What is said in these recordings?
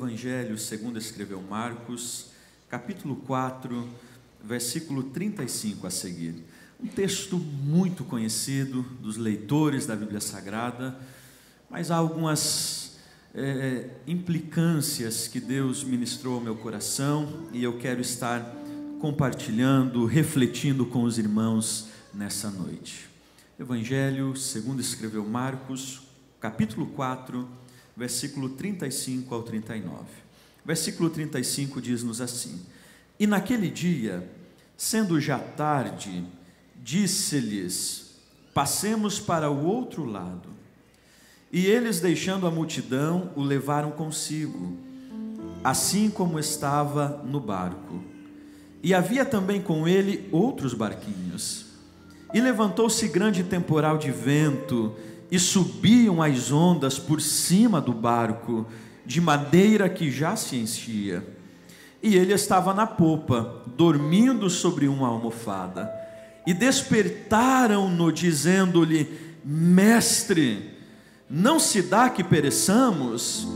Evangelho segundo escreveu Marcos, capítulo 4, versículo 35 a seguir. Um texto muito conhecido dos leitores da Bíblia Sagrada, mas há algumas é, implicâncias que Deus ministrou ao meu coração e eu quero estar compartilhando, refletindo com os irmãos nessa noite. Evangelho segundo escreveu Marcos, capítulo 4, versículo 35 ao 39. Versículo 35 diz-nos assim: E naquele dia, sendo já tarde, disse-lhes: Passemos para o outro lado. E eles, deixando a multidão, o levaram consigo, assim como estava no barco. E havia também com ele outros barquinhos. E levantou-se grande temporal de vento, e subiam as ondas por cima do barco, de maneira que já se enchia. E ele estava na popa, dormindo sobre uma almofada. E despertaram-no, dizendo-lhe: Mestre, não se dá que pereçamos?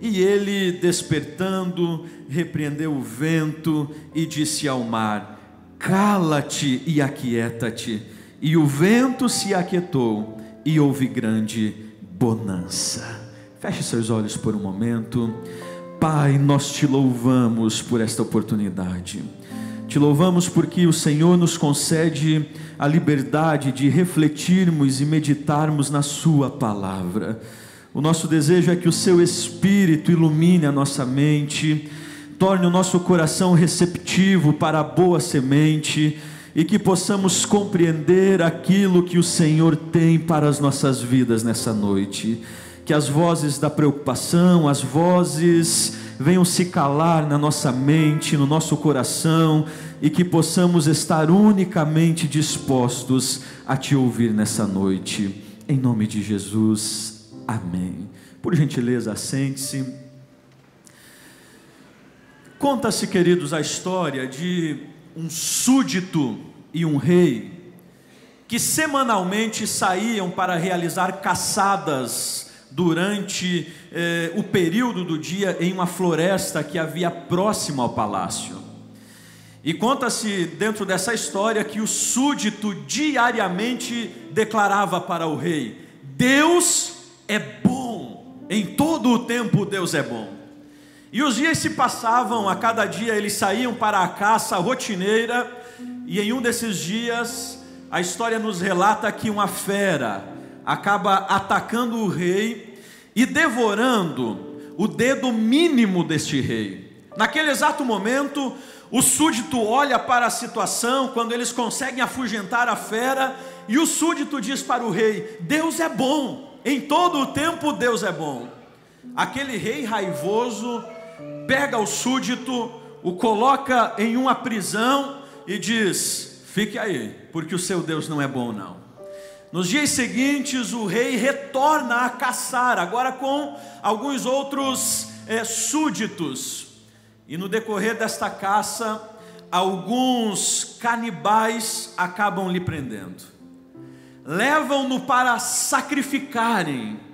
E ele, despertando, repreendeu o vento e disse ao mar: Cala-te e aquieta-te. E o vento se aquietou e houve grande bonança. Feche seus olhos por um momento. Pai, nós te louvamos por esta oportunidade. Te louvamos porque o Senhor nos concede a liberdade de refletirmos e meditarmos na Sua palavra. O nosso desejo é que o Seu Espírito ilumine a nossa mente, torne o nosso coração receptivo para a boa semente e que possamos compreender aquilo que o Senhor tem para as nossas vidas nessa noite. Que as vozes da preocupação, as vozes venham se calar na nossa mente, no nosso coração, e que possamos estar unicamente dispostos a te ouvir nessa noite. Em nome de Jesus, amém. Por gentileza, assente-se. Conta-se, queridos, a história de um súdito e um rei que semanalmente saíam para realizar caçadas durante eh, o período do dia em uma floresta que havia próximo ao palácio. E conta-se dentro dessa história que o súdito diariamente declarava para o rei: Deus é bom, em todo o tempo Deus é bom. E os dias se passavam, a cada dia eles saíam para a caça rotineira, e em um desses dias, a história nos relata que uma fera acaba atacando o rei e devorando o dedo mínimo deste rei. Naquele exato momento, o súdito olha para a situação, quando eles conseguem afugentar a fera, e o súdito diz para o rei: Deus é bom, em todo o tempo Deus é bom. Aquele rei raivoso pega o súdito, o coloca em uma prisão e diz: Fique aí, porque o seu Deus não é bom, não. Nos dias seguintes, o rei retorna a caçar, agora com alguns outros é, súditos. E no decorrer desta caça, alguns canibais acabam lhe prendendo. Levam-no para sacrificarem.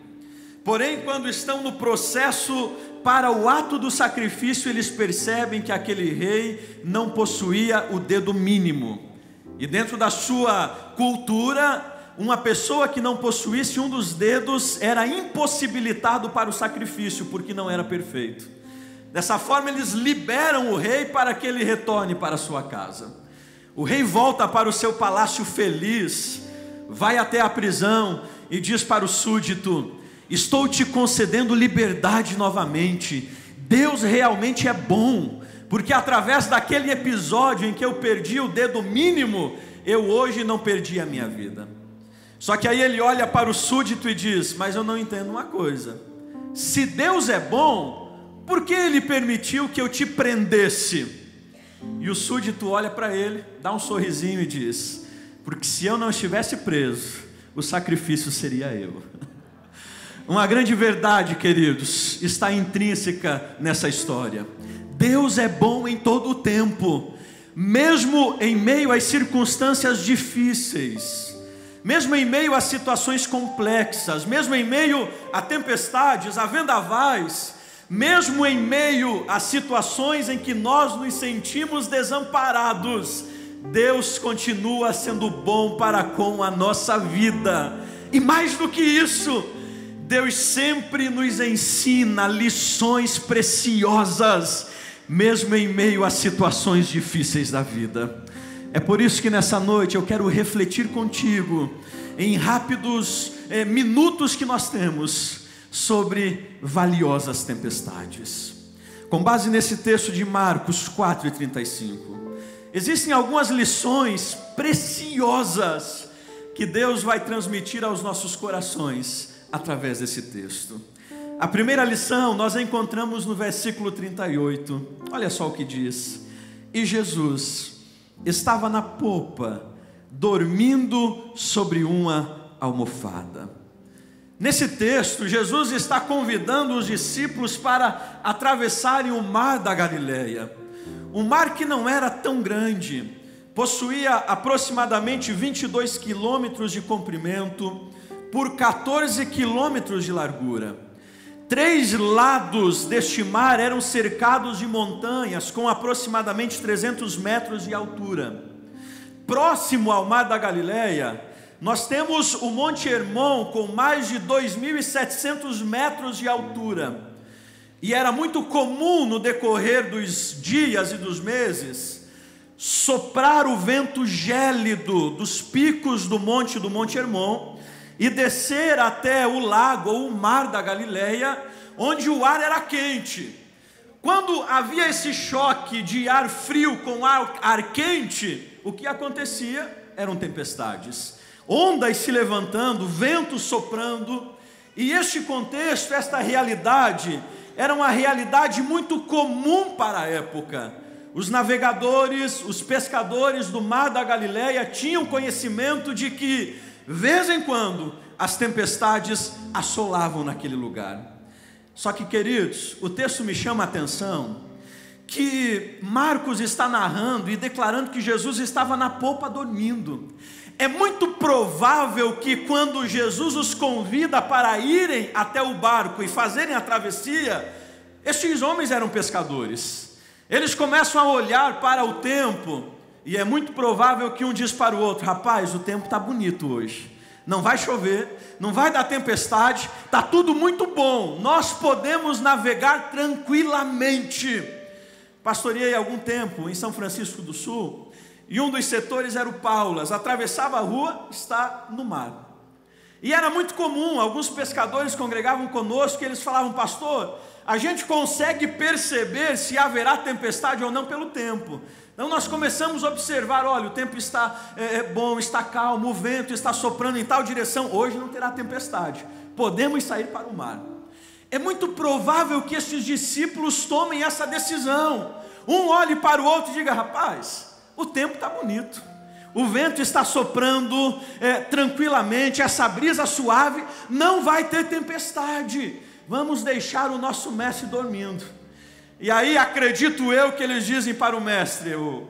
Porém, quando estão no processo para o ato do sacrifício, eles percebem que aquele rei não possuía o dedo mínimo. E dentro da sua cultura, uma pessoa que não possuísse um dos dedos era impossibilitado para o sacrifício, porque não era perfeito. Dessa forma, eles liberam o rei para que ele retorne para sua casa. O rei volta para o seu palácio feliz, vai até a prisão e diz para o súdito: Estou te concedendo liberdade novamente. Deus realmente é bom, porque através daquele episódio em que eu perdi o dedo mínimo, eu hoje não perdi a minha vida. Só que aí ele olha para o súdito e diz: Mas eu não entendo uma coisa. Se Deus é bom, por que ele permitiu que eu te prendesse? E o súdito olha para ele, dá um sorrisinho e diz: Porque se eu não estivesse preso, o sacrifício seria eu. Uma grande verdade, queridos, está intrínseca nessa história. Deus é bom em todo o tempo, mesmo em meio às circunstâncias difíceis, mesmo em meio a situações complexas, mesmo em meio a tempestades, a vendavais, mesmo em meio a situações em que nós nos sentimos desamparados, Deus continua sendo bom para com a nossa vida. E mais do que isso, Deus sempre nos ensina lições preciosas, mesmo em meio a situações difíceis da vida. É por isso que nessa noite eu quero refletir contigo, em rápidos é, minutos que nós temos, sobre valiosas tempestades. Com base nesse texto de Marcos 4 e 35, existem algumas lições preciosas que Deus vai transmitir aos nossos corações através desse texto. A primeira lição nós encontramos no versículo 38. Olha só o que diz: E Jesus estava na popa, dormindo sobre uma almofada. Nesse texto, Jesus está convidando os discípulos para atravessarem o mar da Galileia. Um mar que não era tão grande, possuía aproximadamente 22 quilômetros de comprimento, por 14 quilômetros de largura. Três lados deste mar eram cercados de montanhas com aproximadamente 300 metros de altura. Próximo ao mar da Galileia, nós temos o Monte Hermon com mais de 2.700 metros de altura. E era muito comum no decorrer dos dias e dos meses soprar o vento gélido dos picos do monte do Monte Hermon e descer até o lago ou o mar da Galileia, onde o ar era quente. Quando havia esse choque de ar frio com ar, ar quente, o que acontecia eram tempestades, ondas se levantando, vento soprando, e este contexto, esta realidade, era uma realidade muito comum para a época. Os navegadores, os pescadores do mar da Galileia tinham conhecimento de que vez em quando, as tempestades assolavam naquele lugar. Só que, queridos, o texto me chama a atenção que Marcos está narrando e declarando que Jesus estava na popa dormindo. É muito provável que quando Jesus os convida para irem até o barco e fazerem a travessia, estes homens eram pescadores. Eles começam a olhar para o tempo e é muito provável que um diz para o outro: rapaz, o tempo está bonito hoje. Não vai chover, não vai dar tempestade, está tudo muito bom. Nós podemos navegar tranquilamente. Pastoreei algum tempo em São Francisco do Sul e um dos setores era o Paulas. Atravessava a rua, está no mar. E era muito comum, alguns pescadores congregavam conosco e eles falavam, pastor, a gente consegue perceber se haverá tempestade ou não pelo tempo. Então nós começamos a observar: olha, o tempo está é, é, bom, está calmo, o vento está soprando em tal direção, hoje não terá tempestade, podemos sair para o mar. É muito provável que esses discípulos tomem essa decisão. Um olhe para o outro e diga: rapaz, o tempo está bonito, o vento está soprando é, tranquilamente, essa brisa suave, não vai ter tempestade. Vamos deixar o nosso mestre dormindo. E aí acredito eu que eles dizem para o mestre: o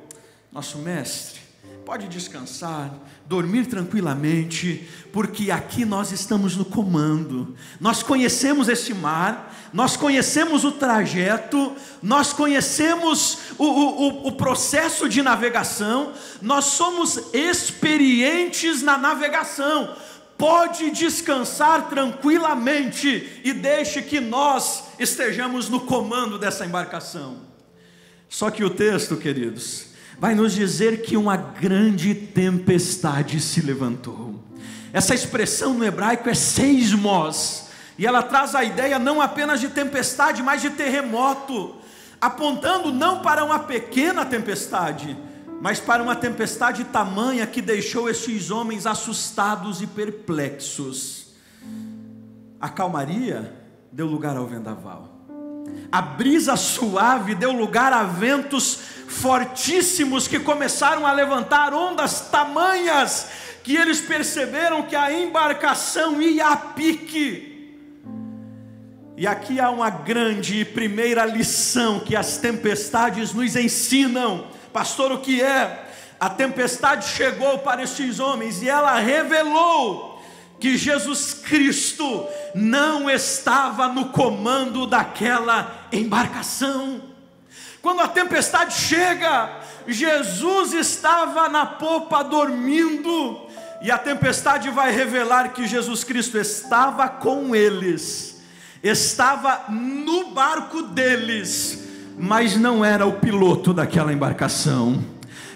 nosso mestre, pode descansar, dormir tranquilamente, porque aqui nós estamos no comando. Nós conhecemos esse mar, nós conhecemos o trajeto, nós conhecemos o, o, o processo de navegação, nós somos experientes na navegação pode descansar tranquilamente e deixe que nós estejamos no comando dessa embarcação. Só que o texto, queridos, vai nos dizer que uma grande tempestade se levantou. Essa expressão no hebraico é seismos, e ela traz a ideia não apenas de tempestade, mas de terremoto, apontando não para uma pequena tempestade, mas para uma tempestade tamanha que deixou estes homens assustados e perplexos. A calmaria deu lugar ao vendaval. A brisa suave deu lugar a ventos fortíssimos que começaram a levantar ondas tamanhas que eles perceberam que a embarcação ia a pique. E aqui há uma grande primeira lição que as tempestades nos ensinam Pastor, o que é? A tempestade chegou para estes homens e ela revelou que Jesus Cristo não estava no comando daquela embarcação. Quando a tempestade chega, Jesus estava na popa dormindo, e a tempestade vai revelar que Jesus Cristo estava com eles, estava no barco deles, mas não era o piloto daquela embarcação.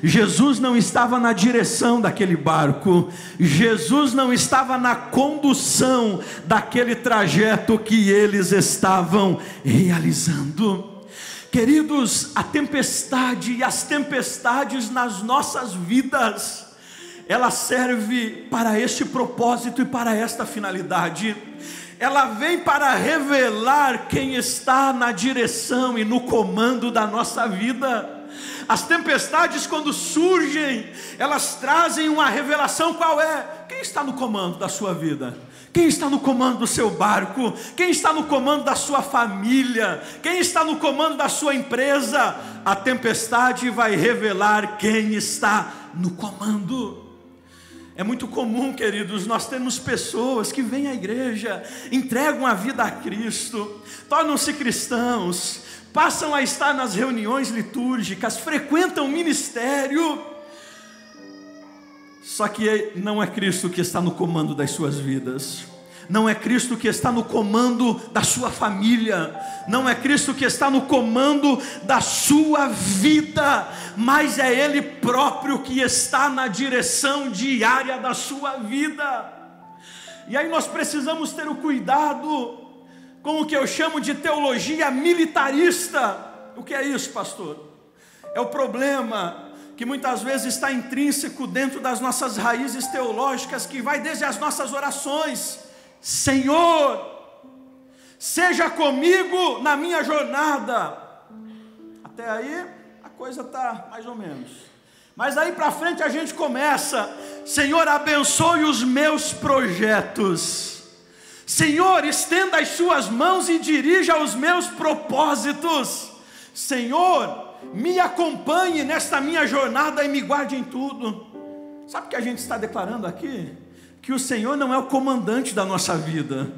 Jesus não estava na direção daquele barco, Jesus não estava na condução daquele trajeto que eles estavam realizando. Queridos, a tempestade e as tempestades nas nossas vidas, ela serve para este propósito e para esta finalidade. Ela vem para revelar quem está na direção e no comando da nossa vida. As tempestades, quando surgem, elas trazem uma revelação: qual é? Quem está no comando da sua vida? Quem está no comando do seu barco? Quem está no comando da sua família? Quem está no comando da sua empresa? A tempestade vai revelar quem está no comando. É muito comum, queridos, nós temos pessoas que vêm à igreja, entregam a vida a Cristo, tornam-se cristãos, passam a estar nas reuniões litúrgicas, frequentam o ministério, só que não é Cristo que está no comando das suas vidas. Não é Cristo que está no comando da sua família, não é Cristo que está no comando da sua vida, mas é Ele próprio que está na direção diária da sua vida. E aí nós precisamos ter o cuidado com o que eu chamo de teologia militarista. O que é isso, pastor? É o problema que muitas vezes está intrínseco dentro das nossas raízes teológicas, que vai desde as nossas orações. Senhor, seja comigo na minha jornada. Até aí a coisa está mais ou menos. Mas aí para frente a gente começa, Senhor, abençoe os meus projetos. Senhor, estenda as suas mãos e dirija os meus propósitos. Senhor, me acompanhe nesta minha jornada e me guarde em tudo. Sabe o que a gente está declarando aqui? Que o Senhor não é o comandante da nossa vida,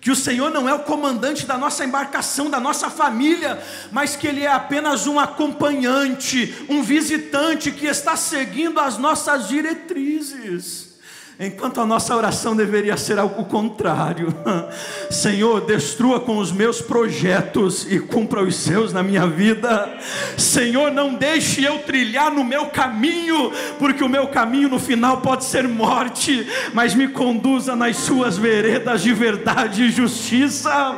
que o Senhor não é o comandante da nossa embarcação, da nossa família, mas que Ele é apenas um acompanhante, um visitante que está seguindo as nossas diretrizes. Enquanto a nossa oração deveria ser algo contrário. Senhor, destrua com os meus projetos e cumpra os seus na minha vida. Senhor, não deixe eu trilhar no meu caminho, porque o meu caminho no final pode ser morte, mas me conduza nas suas veredas de verdade e justiça.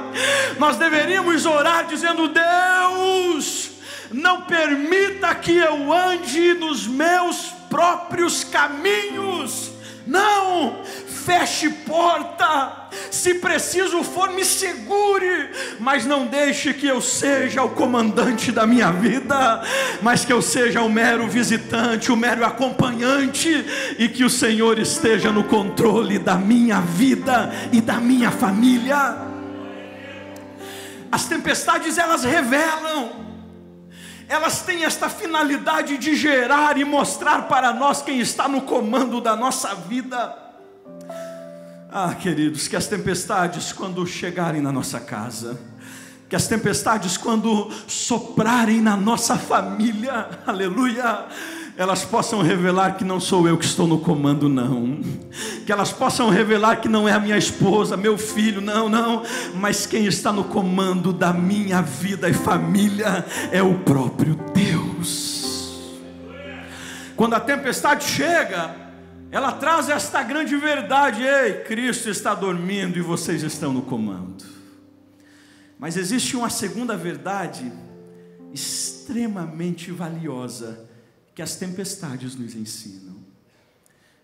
Nós deveríamos orar dizendo: Deus, não permita que eu ande nos meus próprios caminhos não, feche porta. Se preciso for, me segure, mas não deixe que eu seja o comandante da minha vida, mas que eu seja o mero visitante, o mero acompanhante, e que o Senhor esteja no controle da minha vida e da minha família. As tempestades elas revelam elas têm esta finalidade de gerar e mostrar para nós quem está no comando da nossa vida. Ah, queridos, que as tempestades, quando chegarem na nossa casa, que as tempestades, quando soprarem na nossa família, aleluia, elas possam revelar que não sou eu que estou no comando, não. Que elas possam revelar que não é a minha esposa, meu filho, não, não. Mas quem está no comando da minha vida e família é o próprio Deus. Quando a tempestade chega, ela traz esta grande verdade: ei, Cristo está dormindo e vocês estão no comando. Mas existe uma segunda verdade extremamente valiosa que as tempestades nos ensinam.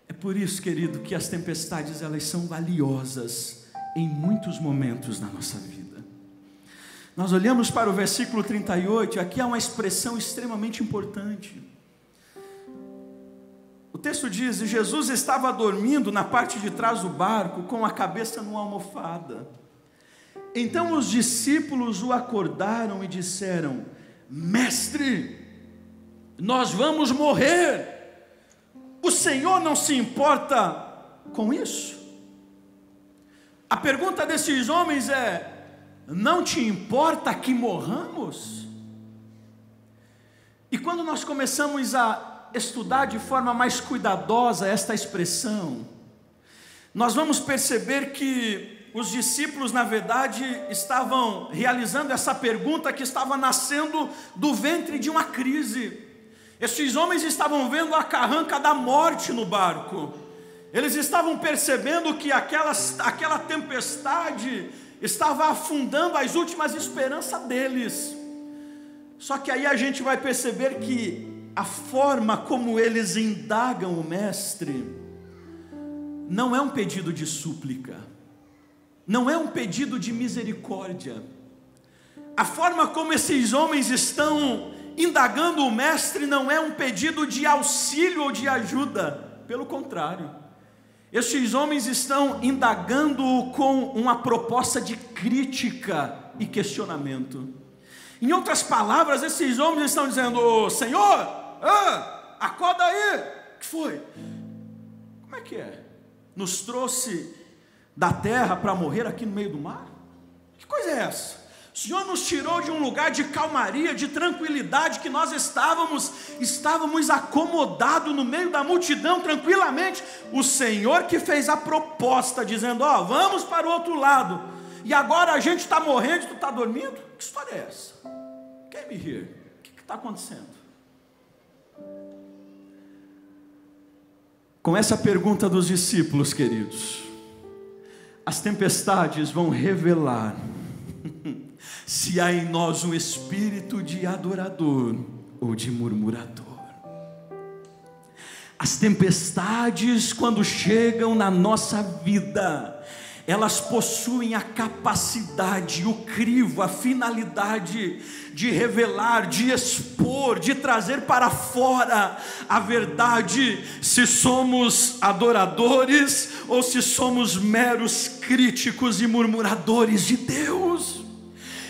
É por isso, querido, que as tempestades elas são valiosas em muitos momentos na nossa vida. Nós olhamos para o versículo 38, aqui há uma expressão extremamente importante. O texto diz: Jesus estava dormindo na parte de trás do barco, com a cabeça numa almofada. Então os discípulos o acordaram e disseram: Mestre, nós vamos morrer. O Senhor não se importa com isso? A pergunta desses homens é: não te importa que morramos? E quando nós começamos a estudar de forma mais cuidadosa esta expressão, nós vamos perceber que os discípulos, na verdade, estavam realizando essa pergunta que estava nascendo do ventre de uma crise. Esses homens estavam vendo a carranca da morte no barco. Eles estavam percebendo que aquela, aquela tempestade estava afundando as últimas esperanças deles. Só que aí a gente vai perceber que a forma como eles indagam o Mestre não é um pedido de súplica, não é um pedido de misericórdia. A forma como esses homens estão indagando o Mestre não é um pedido de auxílio ou de ajuda, pelo contrário estes homens estão indagando com uma proposta de crítica e questionamento. Em outras palavras, esses homens estão dizendo: Senhor, ah, acorda aí. O que foi? Como é que é? Nos trouxe da terra para morrer aqui no meio do mar? Que coisa é essa? O Senhor nos tirou de um lugar de calmaria, de tranquilidade que nós estávamos, estávamos acomodados no meio da multidão tranquilamente. O Senhor que fez a proposta, dizendo: Ó, oh, vamos para o outro lado. E agora a gente está morrendo e tu está dormindo? Que história é essa? Quer me rir? O que está acontecendo? Com essa pergunta dos discípulos, queridos, as tempestades vão revelar se há em nós um espírito de adorador ou de murmurador. As tempestades, quando chegam na nossa vida, elas possuem a capacidade, o crivo, a finalidade de revelar, de expor, de trazer para fora a verdade, se somos adoradores ou se somos meros críticos e murmuradores de Deus.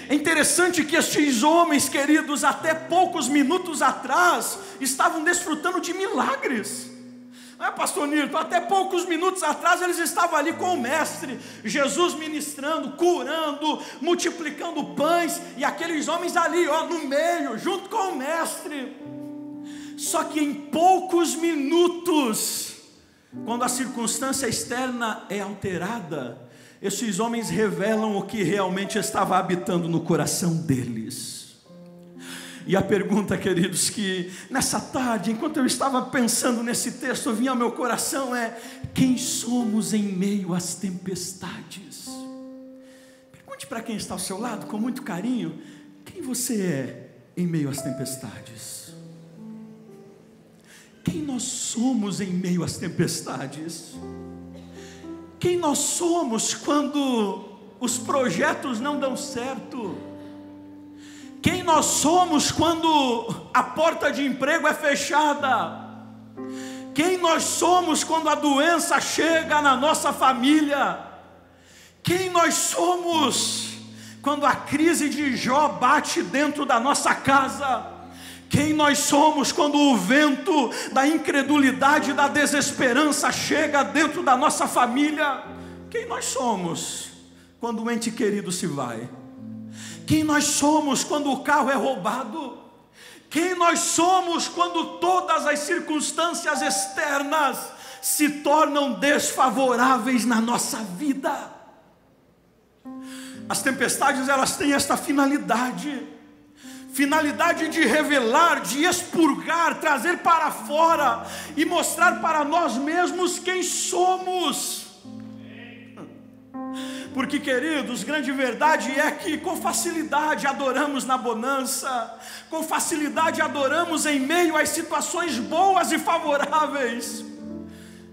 É interessante que estes homens, queridos, até poucos minutos atrás, estavam desfrutando de milagres. Não é, pastor Nilton? Até poucos minutos atrás eles estavam ali com o Mestre, Jesus ministrando, curando, multiplicando pães, e aqueles homens ali, ó, no meio, junto com o Mestre. Só que em poucos minutos, quando a circunstância externa é alterada, esses homens revelam o que realmente estava habitando no coração deles. E a pergunta, queridos, que nessa tarde, enquanto eu estava pensando nesse texto, vinha ao meu coração é: quem somos em meio às tempestades? Pergunte para quem está ao seu lado com muito carinho: quem você é em meio às tempestades? Quem nós somos em meio às tempestades? Quem nós somos quando os projetos não dão certo, quem nós somos quando a porta de emprego é fechada, quem nós somos quando a doença chega na nossa família, quem nós somos quando a crise de Jó bate dentro da nossa casa, quem nós somos quando o vento da incredulidade da desesperança chega dentro da nossa família? Quem nós somos quando o ente querido se vai? Quem nós somos quando o carro é roubado? Quem nós somos quando todas as circunstâncias externas se tornam desfavoráveis na nossa vida? As tempestades elas têm esta finalidade finalidade de revelar, de expurgar, trazer para fora e mostrar para nós mesmos quem somos. Porque, queridos, grande verdade é que com facilidade adoramos na bonança, com facilidade adoramos em meio às situações boas e favoráveis.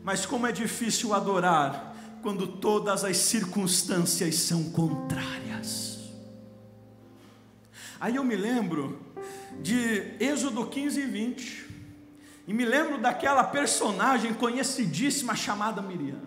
Mas como é difícil adorar quando todas as circunstâncias são contrárias. Aí eu me lembro de Êxodo 15 e 20, e me lembro daquela personagem conhecidíssima chamada Miriam.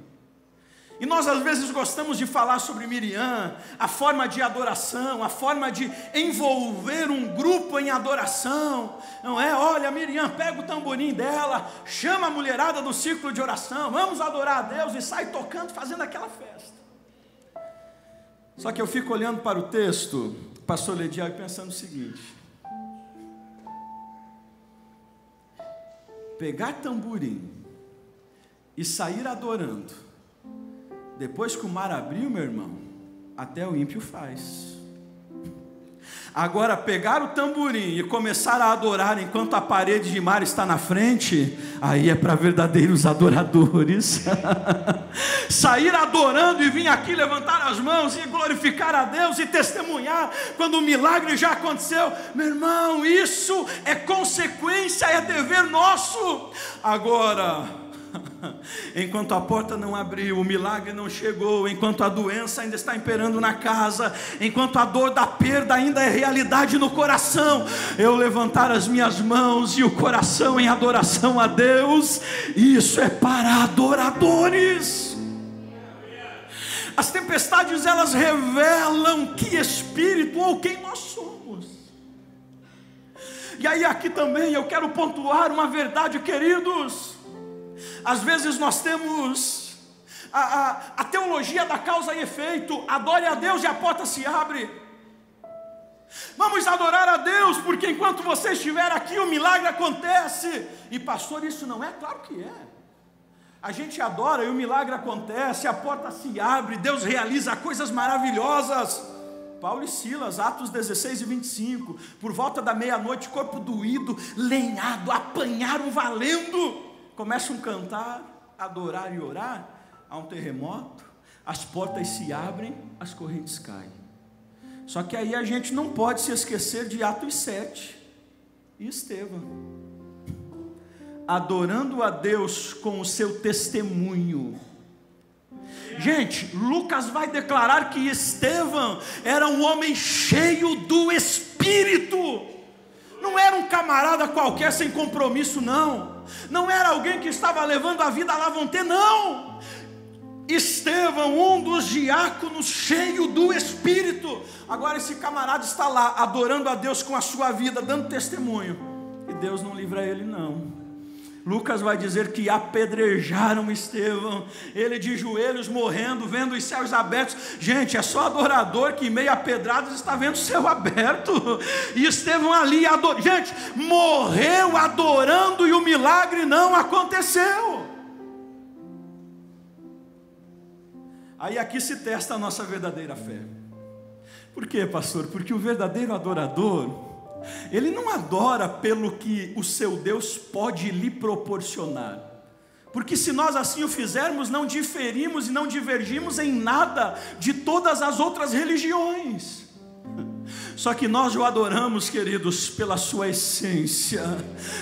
E nós às vezes gostamos de falar sobre Miriam, a forma de adoração, a forma de envolver um grupo em adoração. Não é? Olha, Miriam, pega o tamborim dela, chama a mulherada do círculo de oração, vamos adorar a Deus e sai tocando, fazendo aquela festa. Só que eu fico olhando para o texto, pastor Ledial, e pensando o seguinte: pegar tamborim e sair adorando, depois que o mar abriu, meu irmão, até o ímpio faz. Agora, pegar o tamborim e começar a adorar enquanto a parede de mar está na frente, aí é para verdadeiros adoradores. Sair adorando e vir aqui levantar as mãos e glorificar a Deus e testemunhar quando o milagre já aconteceu, meu irmão, isso é consequência, é dever nosso. Agora, enquanto a porta não abriu, o milagre não chegou, enquanto a doença ainda está imperando na casa, enquanto a dor da perda ainda é realidade no coração, eu levantar as minhas mãos e o coração em adoração a Deus, isso é para adoradores. As tempestades elas revelam que espírito ou quem nós somos. E aí aqui também eu quero pontuar uma verdade, queridos. Às vezes nós temos a, a, a teologia da causa e efeito, adore a Deus e a porta se abre. Vamos adorar a Deus, porque enquanto você estiver aqui, o milagre acontece. E pastor, isso não é? Claro que é. A gente adora e o milagre acontece, a porta se abre, Deus realiza coisas maravilhosas. Paulo e Silas, Atos 16 e 25, por volta da meia-noite, corpo doído, lenhado, apanharam valendo começam a cantar, adorar e orar, há um terremoto, as portas se abrem, as correntes caem. Só que aí a gente não pode se esquecer de Atos 7 e Estevão. Adorando a Deus com o seu testemunho. Gente, Lucas vai declarar que Estevão era um homem cheio do Espírito. Não era um camarada qualquer sem compromisso, não não era alguém que estava levando a vida à lavonte, não. Estevão, um dos diáconos, cheio do Espírito. Agora esse camarada está lá, adorando a Deus com a sua vida, dando testemunho. E Deus não livra ele, não. Lucas vai dizer que apedrejaram Estevão, ele de joelhos morrendo, vendo os céus abertos. Gente, é só adorador que, em meio a pedradas, está vendo o céu aberto. E Estevão ali adorando. Gente, morreu adorando e o milagre não aconteceu. Aí aqui se testa a nossa verdadeira fé. Por quê, pastor? Porque o verdadeiro adorador ele não adora pelo que o seu Deus pode lhe proporcionar. Porque se nós assim o fizermos, não diferimos e não divergimos em nada de todas as outras religiões. Só que nós o adoramos, queridos, pela sua essência,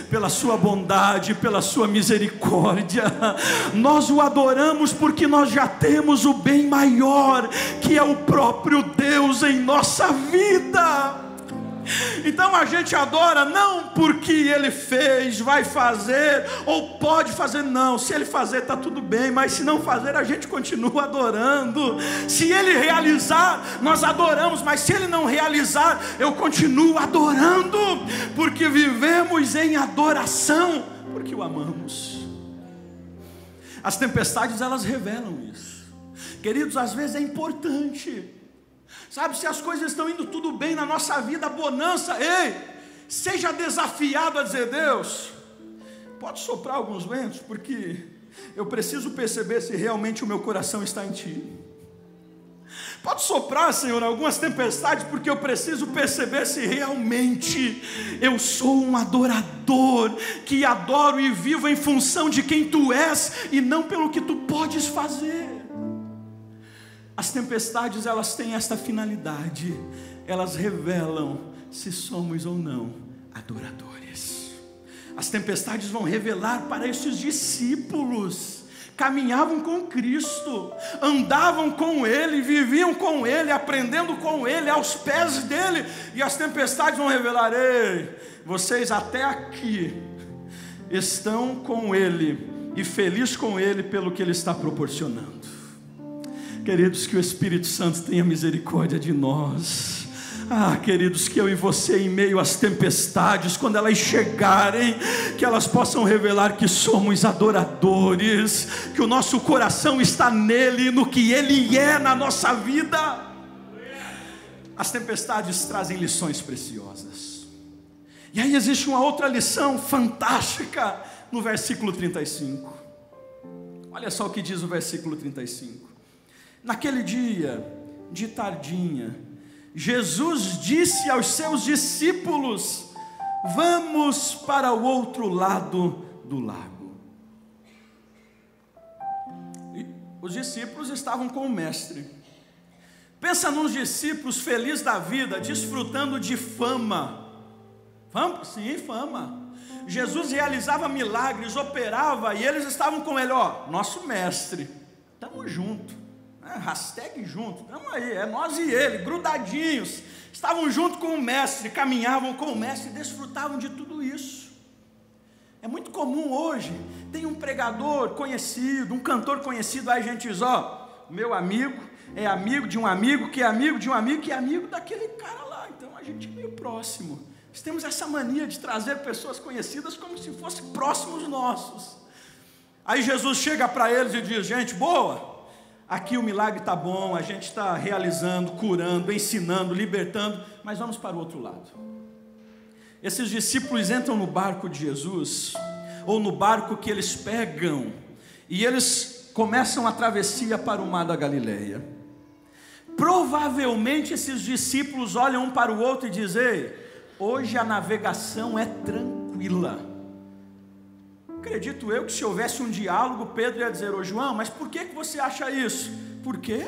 pela sua bondade, pela sua misericórdia. Nós o adoramos porque nós já temos o bem maior, que é o próprio Deus em nossa vida. Então a gente adora não porque ele fez, vai fazer ou pode fazer, não. Se ele fazer, está tudo bem, mas se não fazer, a gente continua adorando. Se ele realizar, nós adoramos, mas se ele não realizar, eu continuo adorando, porque vivemos em adoração, porque o amamos. As tempestades elas revelam isso, queridos. Às vezes é importante Sabe, se as coisas estão indo tudo bem na nossa vida, bonança, ei, seja desafiado a dizer: Deus, pode soprar alguns ventos, porque eu preciso perceber se realmente o meu coração está em Ti. Pode soprar, Senhor, algumas tempestades, porque eu preciso perceber se realmente eu sou um adorador, que adoro e vivo em função de quem Tu és e não pelo que Tu podes fazer. As tempestades, elas têm esta finalidade, elas revelam se somos ou não adoradores. As tempestades vão revelar para esses discípulos, caminhavam com Cristo, andavam com Ele, viviam com Ele, aprendendo com Ele, aos pés dele, e as tempestades vão revelar: ei, vocês até aqui estão com Ele e feliz com Ele pelo que Ele está proporcionando. Queridos, que o Espírito Santo tenha misericórdia de nós. Ah, queridos, que eu e você, em meio às tempestades, quando elas chegarem, que elas possam revelar que somos adoradores, que o nosso coração está nele, no que ele é na nossa vida. as tempestades trazem lições preciosas. E aí existe uma outra lição fantástica no versículo 35. Olha só o que diz o versículo 35. Naquele dia, de tardinha, Jesus disse aos seus discípulos: Vamos para o outro lado do lago. E os discípulos estavam com o Mestre. Pensa nos discípulos felizes da vida, desfrutando de fama. Fama? Sim, fama. Jesus realizava milagres, operava, e eles estavam com ele, ó, nosso mestre. Estamos juntos. Hashtag junto, estamos aí, é nós e ele, grudadinhos. Estavam junto com o mestre, caminhavam com o mestre e desfrutavam de tudo isso. É muito comum hoje, tem um pregador conhecido, um cantor conhecido, aí a gente diz, ó, meu amigo é amigo de um amigo, que é amigo de um amigo, que é amigo daquele cara lá. Então a gente é meio próximo. Nós temos essa mania de trazer pessoas conhecidas como se fossem próximos nossos. Aí Jesus chega para eles e diz: Gente, boa, aqui o milagre está bom, a gente está realizando, curando, ensinando, libertando, mas vamos para o outro lado. Esses discípulos entram no barco de Jesus, ou no barco que eles pegam, e eles começam a travessia para o mar da Galileia. Provavelmente esses discípulos olham um para o outro e dizem: hoje a navegação é tranquila. Acredito eu que se houvesse um diálogo, Pedro ia dizer: Ô João, mas por que, que você acha isso? Por quê?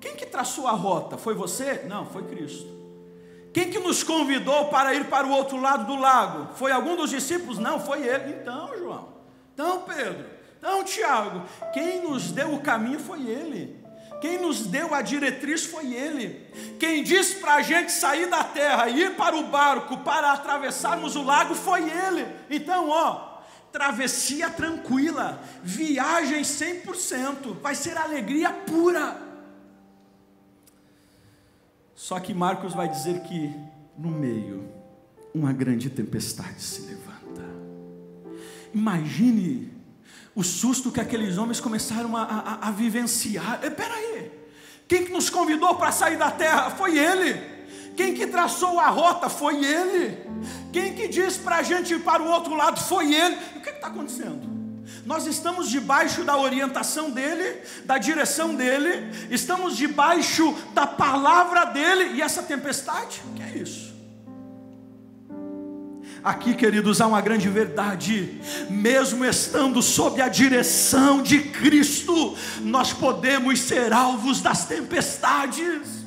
Quem que traçou a rota? Foi você? Não, foi Cristo. Quem que nos convidou para ir para o outro lado do lago? Foi algum dos discípulos? Não, foi ele. Então, João. Então, Pedro. Então, Tiago. Quem nos deu o caminho foi ele. Quem nos deu a diretriz foi Ele. Quem disse para a gente sair da terra e ir para o barco para atravessarmos o lago foi Ele. Então, ó, travessia tranquila, viagem 100%, vai ser alegria pura. Só que Marcos vai dizer que no meio, uma grande tempestade se levanta. Imagine o susto que aqueles homens começaram a, a, a vivenciar. Espera aí, quem que nos convidou para sair da terra? Foi Ele. Quem que traçou a rota? Foi Ele. Quem que disse para a gente ir para o outro lado? Foi Ele. O que está acontecendo? Nós estamos debaixo da orientação dele, da direção dele, estamos debaixo da palavra dele, e essa tempestade, o que é isso? Aqui, queridos, há uma grande verdade. Mesmo estando sob a direção de Cristo, nós podemos ser alvos das tempestades.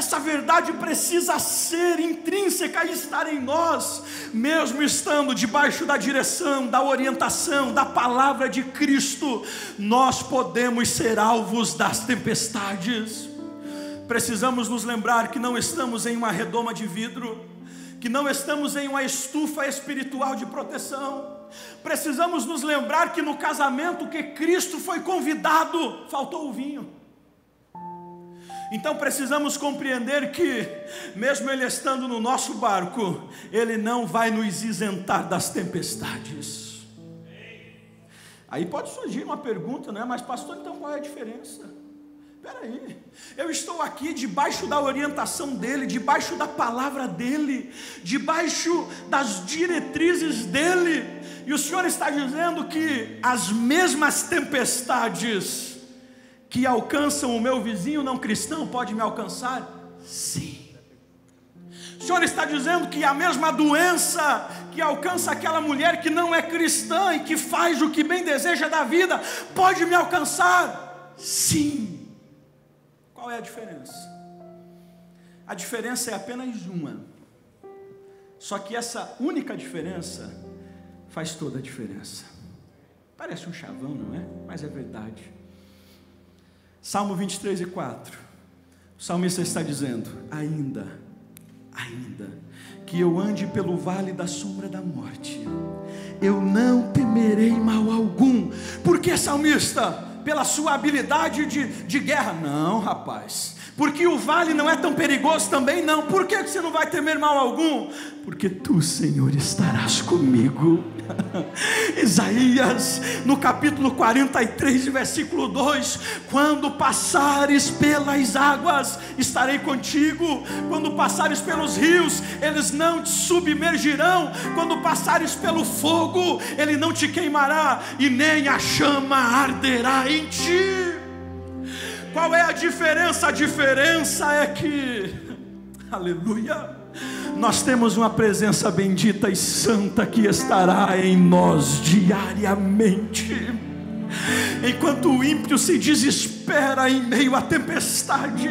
Essa verdade precisa ser intrínseca e estar em nós, mesmo estando debaixo da direção, da orientação, da palavra de Cristo, nós podemos ser alvos das tempestades. Precisamos nos lembrar que não estamos em uma redoma de vidro, que não estamos em uma estufa espiritual de proteção. Precisamos nos lembrar que no casamento que Cristo foi convidado, faltou o vinho. Então precisamos compreender que, mesmo Ele estando no nosso barco, Ele não vai nos isentar das tempestades. Aí pode surgir uma pergunta, né? Mas, pastor, então qual é a diferença? Espera aí, eu estou aqui debaixo da orientação dele, debaixo da palavra dele, debaixo das diretrizes dele, e o Senhor está dizendo que as mesmas tempestades que alcançam o meu vizinho não cristão pode me alcançar? Sim. O Senhor está dizendo que a mesma doença que alcança aquela mulher que não é cristã e que faz o que bem deseja da vida pode me alcançar? Sim. Qual é a diferença? A diferença é apenas uma. Só que essa única diferença faz toda a diferença. Parece um chavão, não é? Mas é verdade. Salmo 23 e 4. O salmista está dizendo: Ainda, ainda, que eu ande pelo vale da sombra da morte, eu não temerei mal algum. Por que, salmista? pela sua habilidade de, de guerra. Não, rapaz. Porque o vale não é tão perigoso também, não. Por que você não vai temer mal algum? Porque tu, Senhor, estarás comigo. Isaías, no capítulo 43, versículo 2: Quando passares pelas águas, estarei contigo. Quando passares pelos rios, eles não te submergirão. Quando passares pelo fogo, ele não te queimará, e nem a chama arderá em ti. Qual é a diferença? A diferença é que, aleluia nós temos uma presença bendita e santa que estará em nós diariamente. Enquanto o ímpio se desespera em meio à tempestade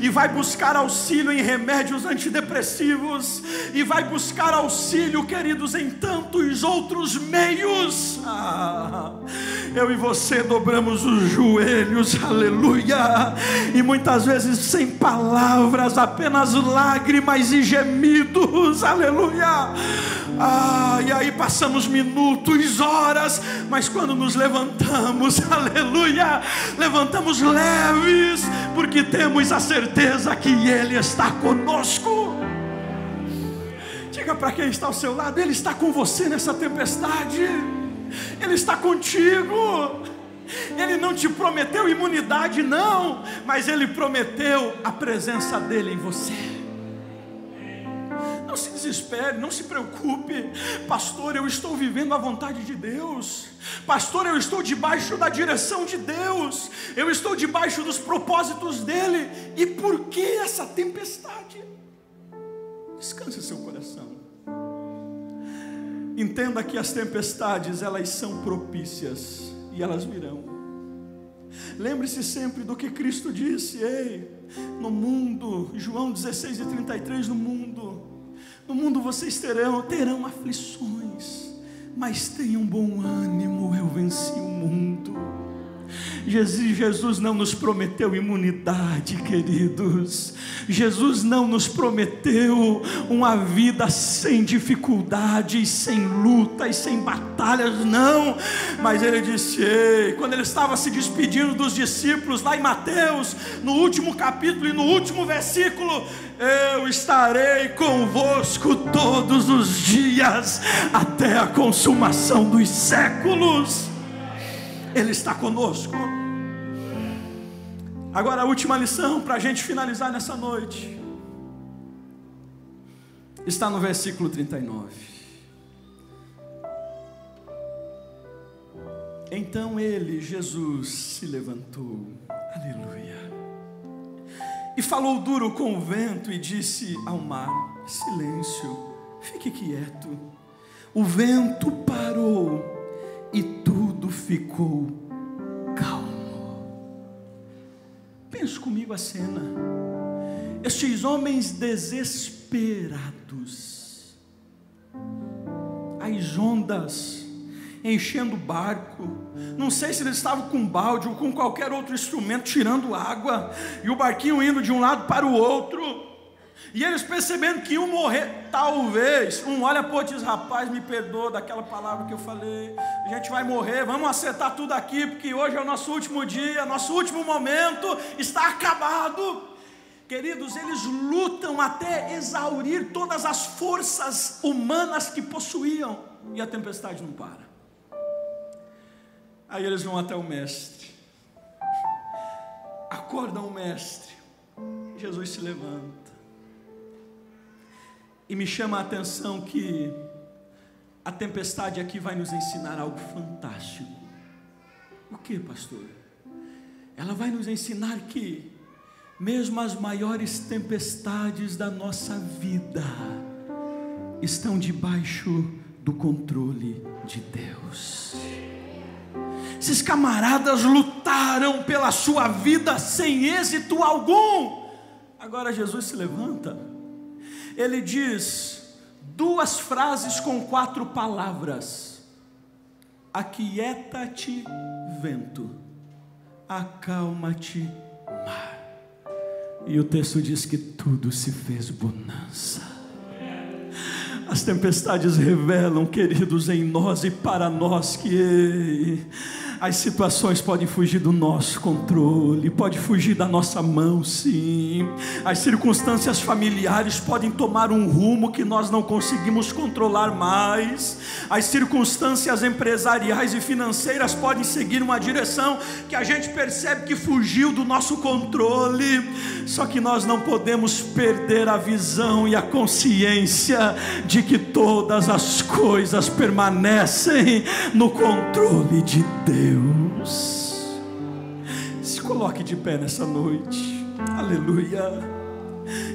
e vai buscar auxílio em remédios antidepressivos e vai buscar auxílio, queridos, em tantos outros meios. Ah, eu e você dobramos os joelhos, aleluia, e muitas vezes sem palavras, apenas lágrimas e gemidos, aleluia. Ah, e aí passamos minutos, horas, mas quando nos levantamos, aleluia, levantamos leves, porque temos a certeza que Ele está conosco. Diga para quem está ao seu lado, Ele está com você nessa tempestade, Ele está contigo. Ele não te prometeu imunidade, não, mas Ele prometeu a presença dEle em você. Não se desespere, não se preocupe, pastor. Eu estou vivendo a vontade de Deus, pastor. Eu estou debaixo da direção de Deus, eu estou debaixo dos propósitos dEle. E por que essa tempestade? Descanse seu coração. Entenda que as tempestades elas são propícias e elas virão. Lembre-se sempre do que Cristo disse: Ei, no mundo, João 16 e 33, no mundo no mundo vocês terão, terão aflições, mas tenham bom ânimo, eu venci o mundo. Jesus, não nos prometeu imunidade, queridos. Jesus não nos prometeu uma vida sem dificuldades, sem lutas, sem batalhas, não. Mas ele disse: Ei, quando ele estava se despedindo dos discípulos, lá em Mateus, no último capítulo e no último versículo, eu estarei convosco todos os dias, até a consumação dos séculos. Ele está conosco. Agora a última lição para a gente finalizar nessa noite está no versículo 39. Então ele, Jesus, se levantou, aleluia, e falou duro com o vento e disse ao mar: Silêncio, fique quieto. O vento parou tudo ficou calmo. Pense comigo a cena. Estes homens desesperados, as ondas enchendo o barco, não sei se eles estavam com balde ou com qualquer outro instrumento tirando água, e o barquinho indo de um lado para o outro. E eles percebendo que iam morrer, talvez, um olha e diz: Rapaz, me perdoa daquela palavra que eu falei, a gente vai morrer, vamos acertar tudo aqui, porque hoje é o nosso último dia, nosso último momento, está acabado. Queridos, eles lutam até exaurir todas as forças humanas que possuíam, e a tempestade não para. Aí eles vão até o mestre, acordam o mestre, Jesus se levanta e me chama a atenção que a tempestade aqui vai nos ensinar algo fantástico. O que, pastor? Ela vai nos ensinar que, mesmo as maiores tempestades da nossa vida, estão debaixo do controle de Deus. Esses camaradas lutaram pela sua vida sem êxito algum. Agora Jesus se levanta ele diz duas frases com quatro palavras: Aquieta-te, vento, acalma-te, mar. E o texto diz que tudo se fez bonança. As tempestades revelam, queridos, em nós e para nós que As situações podem fugir do nosso controle, pode fugir da nossa mão, sim. As circunstâncias familiares podem tomar um rumo que nós não conseguimos controlar mais. As circunstâncias empresariais e financeiras podem seguir uma direção que a gente percebe que fugiu do nosso controle. Só que nós não podemos perder a visão e a consciência de que todas as coisas permanecem no controle de Deus. Deus. Se coloque de pé nessa noite. Aleluia.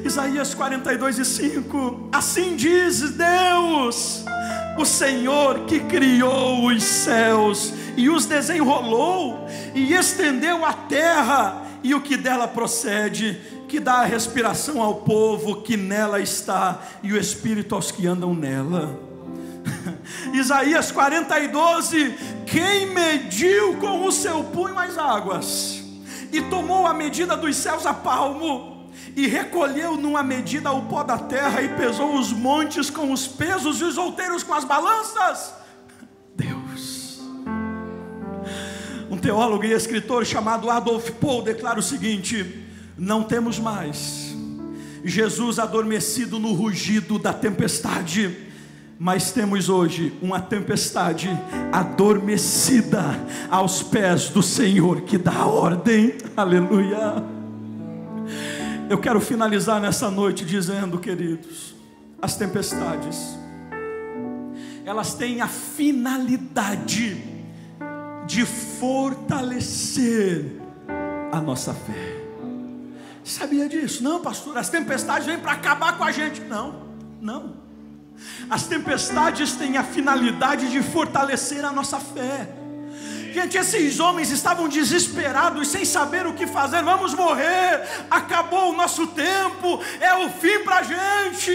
Isaías 42 e 5. Assim diz Deus, o Senhor que criou os céus e os desenrolou e estendeu a terra e o que dela procede, que dá a respiração ao povo que nela está e o espírito aos que andam nela. Isaías 40 e 12: Quem mediu com o seu punho as águas, e tomou a medida dos céus a palmo, e recolheu numa medida o pó da terra, e pesou os montes com os pesos e os outeiros com as balanças? Deus. Um teólogo e escritor chamado Adolf Paul declara o seguinte: Não temos mais Jesus adormecido no rugido da tempestade mas temos hoje uma tempestade adormecida aos pés do Senhor que dá ordem, aleluia. Eu quero finalizar nessa noite dizendo, queridos, as tempestades, elas têm a finalidade de fortalecer a nossa fé. Sabia disso? Não, pastor, as tempestades vêm para acabar com a gente. Não, não. As tempestades têm a finalidade de fortalecer a nossa fé. Gente, esses homens estavam desesperados, sem saber o que fazer. Vamos morrer, acabou o nosso tempo, é o fim para a gente.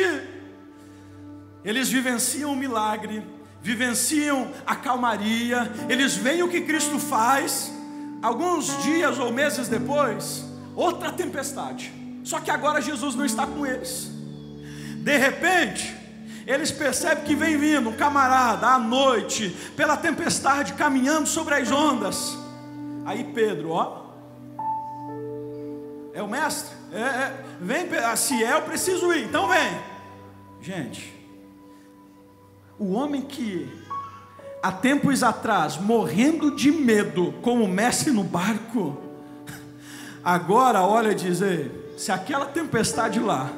Eles vivenciam o milagre, vivenciam a calmaria, eles veem o que Cristo faz. Alguns dias ou meses depois, outra tempestade. Só que agora Jesus não está com eles. De repente, eles percebem que vem vindo um camarada à noite, pela tempestade, caminhando sobre as ondas. Aí Pedro, ó, é o mestre, é, é, vem, se é, eu preciso ir, então vem. Gente, o homem que há tempos atrás, morrendo de medo, com o mestre no barco, agora olha e diz: se aquela tempestade lá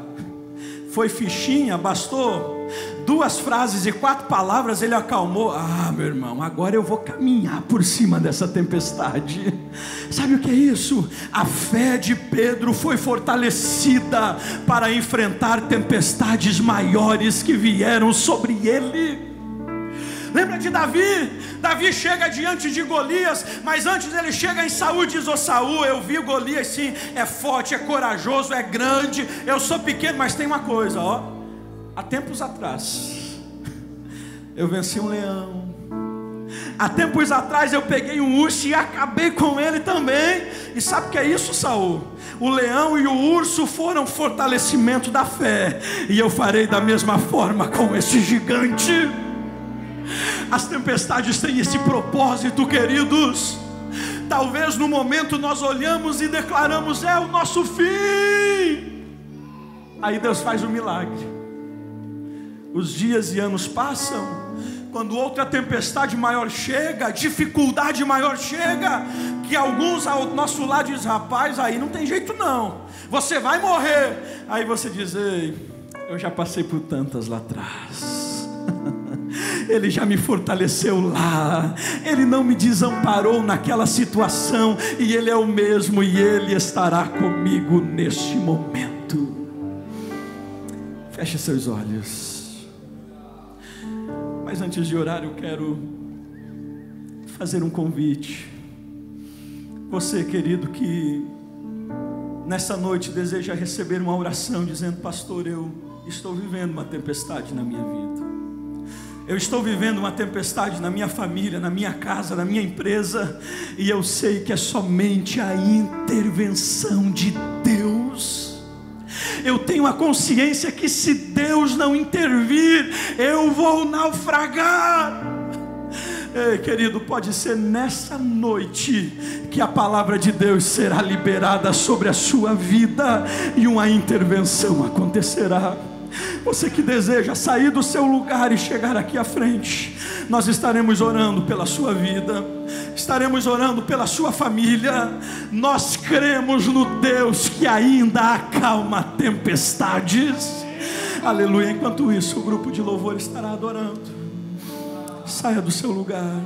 foi fichinha, bastou duas frases e quatro palavras, ele acalmou. Ah, meu irmão, agora eu vou caminhar por cima dessa tempestade. Sabe o que é isso? A fé de Pedro foi fortalecida para enfrentar tempestades maiores que vieram sobre ele. Lembra de Davi? Davi chega diante de Golias, mas antes ele chega em Saúl diz: Ô Saúl, eu vi Golias sim, é forte, é corajoso, é grande. Eu sou pequeno, mas tem uma coisa, ó. Há tempos atrás, eu venci um leão. Há tempos atrás eu peguei um urso e acabei com ele também. E sabe o que é isso, Saul? O leão e o urso foram fortalecimento da fé. E eu farei da mesma forma com esse gigante. As tempestades têm esse propósito, queridos. Talvez no momento nós olhamos e declaramos: é o nosso fim. Aí Deus faz um milagre. Os dias e anos passam. Quando outra tempestade maior chega, dificuldade maior chega, que alguns ao nosso lado dizem: rapaz, aí não tem jeito não, você vai morrer. Aí você diz: ei, eu já passei por tantas lá atrás. Ele já me fortaleceu lá, Ele não me desamparou naquela situação, e Ele é o mesmo, e Ele estará comigo neste momento. Feche seus olhos. Mas antes de orar, eu quero fazer um convite. Você, querido, que nessa noite deseja receber uma oração dizendo: Pastor, eu estou vivendo uma tempestade na minha vida. Eu estou vivendo uma tempestade na minha família, na minha casa, na minha empresa, e eu sei que é somente a intervenção de Deus. Eu tenho a consciência que se Deus não intervir, eu vou naufragar. Ei, querido, pode ser nessa noite que a palavra de Deus será liberada sobre a sua vida e uma intervenção acontecerá. Você que deseja sair do seu lugar e chegar aqui à frente, nós estaremos orando pela sua vida, estaremos orando pela sua família. Nós cremos no Deus que ainda acalma tempestades. Aleluia. Enquanto isso, o grupo de louvor estará adorando. Saia do seu lugar.